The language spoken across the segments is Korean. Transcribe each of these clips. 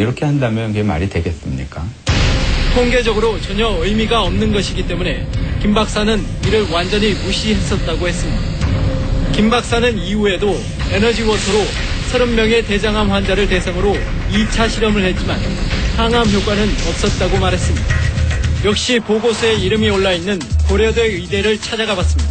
이렇게 한다면 그게 말이 되겠습니까? 통계적으로 전혀 의미가 없는 것이기 때문에 김 박사는 이를 완전히 무시했었다고 했습니다. 김 박사는 이후에도 에너지워터로 30명의 대장암 환자를 대상으로 2차 실험을 했지만 항암 효과는 없었다고 말했습니다. 역시 보고서에 이름이 올라 있는 고려대 의대를 찾아가 봤습니다.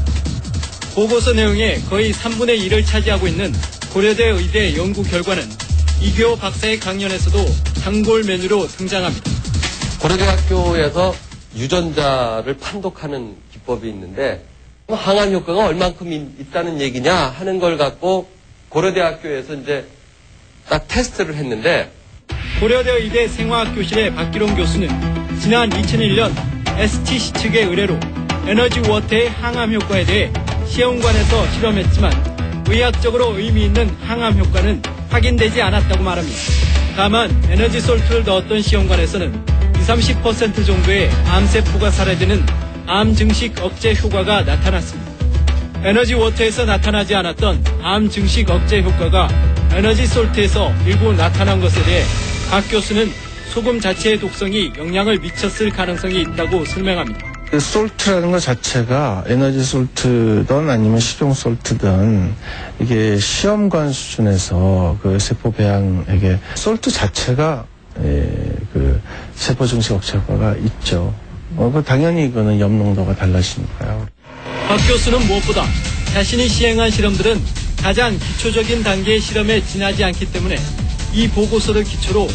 보고서 내용의 거의 3분의 1을 차지하고 있는 고려대 의대 연구 결과는 이교 박사의 강연에서도 단골 메뉴로 등장합니다. 고려대학교에서 유전자를 판독하는 기법이 있는데 항암 효과가 얼만큼 있- 있다는 얘기냐 하는 걸 갖고 고려대학교에서 이제 딱 테스트를 했는데 고려대 의대 생화학교실의 박기롱 교수는 지난 2001년 STC 측의 의뢰로 에너지 워터의 항암 효과에 대해 시험관에서 실험했지만 의학적으로 의미 있는 항암 효과는 확인되지 않았다고 말합니다. 다만 에너지 salt를 넣었던 시험관에서는 20, 30% 정도의 암세포가 사라지는 암 증식 억제 효과가 나타났습니다. 에너지 water에서 나타나지 않았던 암 증식 억제 효과가 에너지 salt에서 일부 나타난 것에 대해 박 교수는 소금 자체의 독성이 영향을 미쳤을 가능성이 있다고 설명합니다. 그 솔트라는 것 자체가 에너지 솔트든 아니면 식용 솔트든 이게 시험관 수준에서 그 세포 배양에게 솔트 자체가 에, 그 세포 증식 억제 효과가 있죠. 어, 그 당연히 이거는 염 농도가 달라지니까요. 박 교수는 무엇보다 자신이 시행한 실험들은 가장 기초적인 단계의 실험에 지나지 않기 때문에 이 보고서를 기초로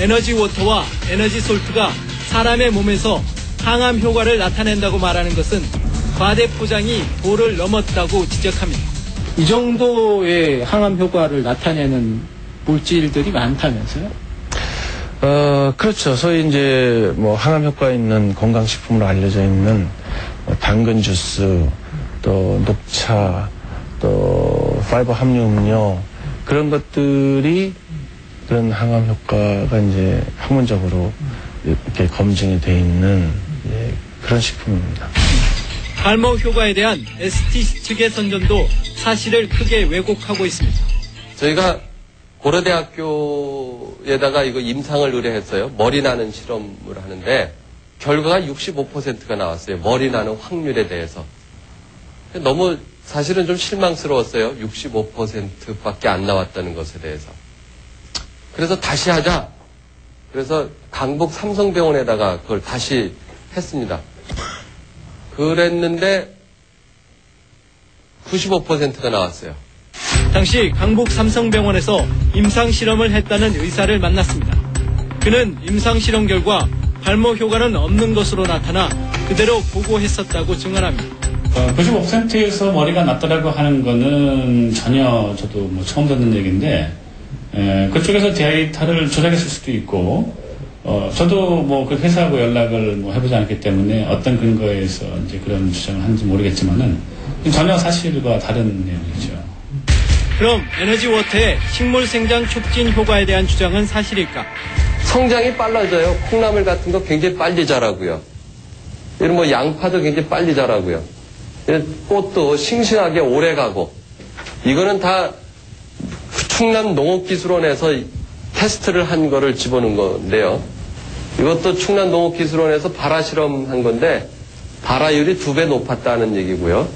에너지 워터와 에너지 솔트가 사람의 몸에서 항암 효과를 나타낸다고 말하는 것은 과대 포장이 도를 넘었다고 지적합니다. 이 정도의 항암 효과를 나타내는 물질들이 많다면서요? 어, 그렇죠. 소위 이제 뭐 항암 효과 있는 건강식품으로 알려져 있는 뭐 당근 주스, 또 녹차, 또 파이버 함유 음료 그런 것들이 그런 항암 효과가 이제 학문적으로 이렇게 검증이 돼 있는 예, 그런 식품입니다. 발모 효과에 대한 ST 측의 선전도 사실을 크게 왜곡하고 있습니다. 저희가 고려대학교에다가 이거 임상을 의뢰했어요. 머리 나는 실험을 하는데 결과가 65%가 나왔어요. 머리 나는 확률에 대해서. 너무 사실은 좀 실망스러웠어요. 65%밖에 안 나왔다는 것에 대해서. 그래서 다시 하자. 그래서 강북 삼성병원에다가 그걸 다시 했습니다. 그랬는데 95%가 나왔어요. 당시 강북 삼성병원에서 임상실험을 했다는 의사를 만났습니다. 그는 임상실험 결과 발모 효과는 없는 것으로 나타나 그대로 보고했었다고 증언합니다. 95%에서 머리가 났다라고 하는 거는 전혀 저도 뭐 처음 듣는 얘기인데 에, 그쪽에서 데이터를 조작했을 수도 있고 어, 저도 뭐 그 회사하고 연락을 뭐 해보지 않았기 때문에 어떤 근거에서 이제 그런 주장을 하는지 모르겠지만은 전혀 사실과 다른 내용이죠. 그럼 에너지 워터의 식물 생장 촉진 효과에 대한 주장은 사실일까? 성장이 빨라져요. 콩나물 같은 거 굉장히 빨리 자라고요. 이런 뭐 양파도 굉장히 빨리 자라고요. 이런 꽃도 싱싱하게 오래 가고 이거는 다 충남 농업기술원에서 테스트를 한 거를 집어넣은 건데요. 이것도 충남 농업기술원에서 발화 실험한 건데 발화율이 두 배 높았다는 얘기고요.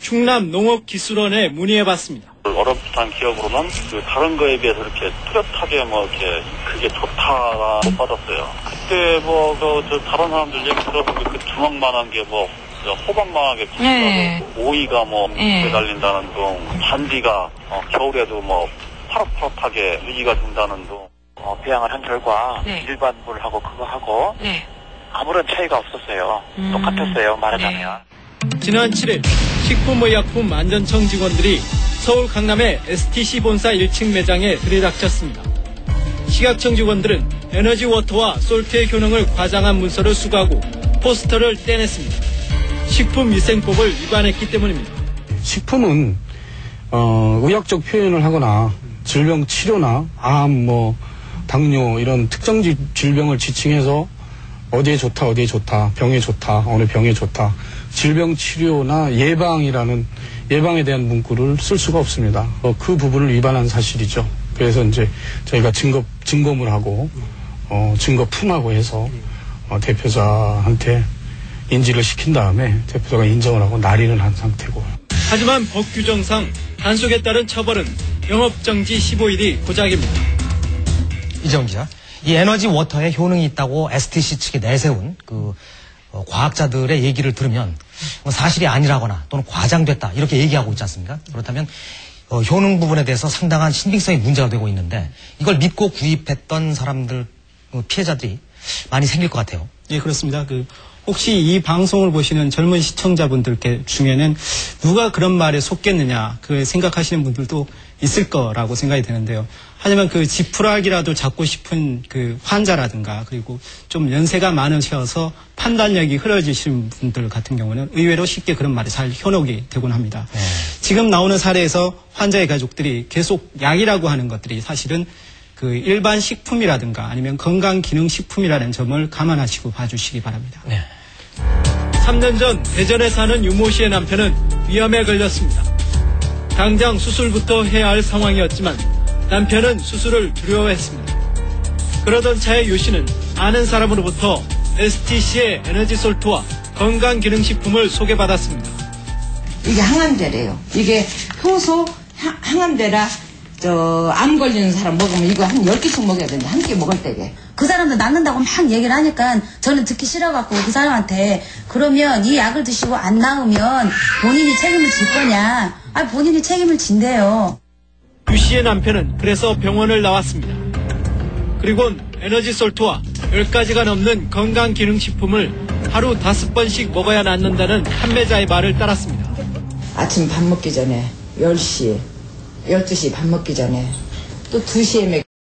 충남 농업기술원에 문의해봤습니다. 어렴풋한 기억으로는 그 다른 거에 비해서 이렇게 뚜렷하게 뭐 이렇게 그게 좋다가 못 받았어요. 그때 뭐 그 다른 사람들 얘기 들어보면 그 주먹만한 게뭐 호박만하게 네. 오이가 뭐 네. 매달린다는 둥, 잔디가 어, 겨울에도 뭐 파릇파릇하게 유지가 된다는 둥. 어, 배양을 한 결과 네. 일반 물하고 그거 하고 네. 아무런 차이가 없었어요. 음. 똑같았어요 네. 말하자면. 지난 7일 식품의약품 안전청 직원들이 서울 강남의 STC 본사 1층 매장에 들이닥쳤습니다. 식약청 직원들은 에너지 워터와 솔트의 효능을 과장한 문서를 수거하고 포스터를 떼냈습니다. 식품위생법을 위반했기 때문입니다. 식품은 어, 의학적 표현을 하거나 질병 치료나 암, 뭐 당뇨 이런 특정 지- 질병을 지칭해서 어디에 좋다, 어디에 좋다, 병에 좋다, 어느 병에 좋다, 질병 치료나 예방이라는 예방에 대한 문구를 쓸 수가 없습니다. 어, 그 부분을 위반한 사실이죠. 그래서 이제 저희가 증거 증거물 하고 어, 증거 품하고 해서 어, 대표자한테 인지를 시킨 다음에 대표자가 인정을 하고 날인을 한 상태고 하지만 법 규정상 단속에 따른 처벌은 영업정지 15일이 고작입니다. 이재용 기자. 이 에너지 워터에 효능이 있다고 STC 측에 내세운 그 어, 과학자들의 얘기를 들으면 뭐 사실이 아니라거나 또는 과장됐다 이렇게 얘기하고 있지 않습니까? 그렇다면 어, 효능 부분에 대해서 상당한 신빙성이 문제가 되고 있는데 이걸 믿고 구입했던 사람들 어, 피해자들이 많이 생길 것 같아요. 예, 그렇습니다. 그 혹시 이 방송을 보시는 젊은 시청자분들 중에는 누가 그런 말에 속겠느냐 그 생각하시는 분들도 있을 거라고 생각이 되는데요. 하지만 그 지푸라기라도 잡고 싶은 그 환자라든가 그리고 좀 연세가 많으셔서 판단력이 흐려지시는 분들 같은 경우는 의외로 쉽게 그런 말에 잘 현혹이 되곤 합니다. 지금 나오는 사례에서 환자의 가족들이 계속 약이라고 하는 것들이 사실은 그 일반 식품이라든가 아니면 건강 기능 식품이라는 점을 감안하시고 봐주시기 바랍니다. 3년 전 대전에 사는 유모 씨의 남편은 위암에 걸렸습니다. 당장 수술부터 해야 할 상황이었지만 남편은 수술을 두려워했습니다. 그러던 차에 유 씨는 아는 사람으로부터 STC의 에너지 솔트와 건강 기능식품을 소개받았습니다. 이게 항암제래요. 이게 효소 항- 항암제라 저 암 걸리는 사람 먹으면 이거 한 10개씩 먹어야 된다. 한끼 먹을 때게. 그 사람도 낫는다고 막 얘기를 하니까 저는 듣기 싫어갖고 그 사람한테 그러면 이 약을 드시고 안 나으면 본인이 책임을 질 거냐? 아 본인이 책임을 진대요. 유 씨의 남편은 그래서 병원을 나왔습니다. 그리곤 에너지 솔트와 10가지가 넘는 건강기능식품을 하루 다섯 번씩 먹어야 낫는다는 판매자의 말을 따랐습니다. 아침 밥 먹기 전에 10시, 12시 밥 먹기 전에. 또 2시에 먹